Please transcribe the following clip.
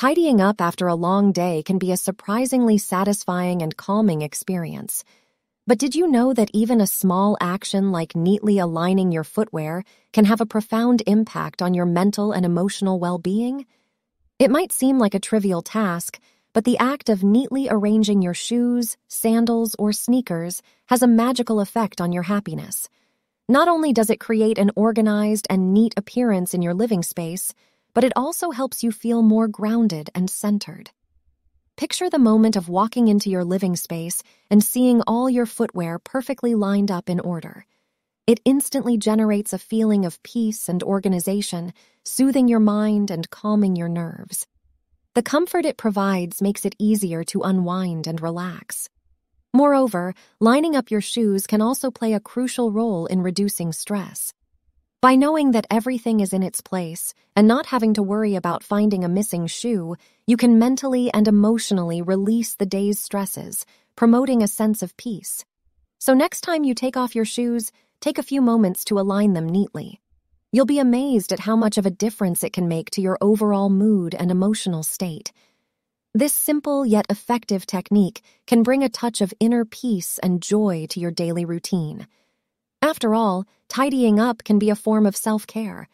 Tidying up after a long day can be a surprisingly satisfying and calming experience. But did you know that even a small action like neatly aligning your footwear can have a profound impact on your mental and emotional well being? It might seem like a trivial task, but the act of neatly arranging your shoes, sandals, or sneakers has a magical effect on your happiness. Not only does it create an organized and neat appearance in your living space, but it also helps you feel more grounded and centered. Picture the moment of walking into your living space and seeing all your footwear perfectly lined up in order. It instantly generates a feeling of peace and organization, soothing your mind and calming your nerves. The comfort it provides makes it easier to unwind and relax. Moreover, lining up your shoes can also play a crucial role in reducing stress. By knowing that everything is in its place and not having to worry about finding a missing shoe, you can mentally and emotionally release the day's stresses, promoting a sense of peace. So, next time you take off your shoes, take a few moments to align them neatly. You'll be amazed at how much of a difference it can make to your overall mood and emotional state. This simple yet effective technique can bring a touch of inner peace and joy to your daily routine. After all, tidying up can be a form of self care,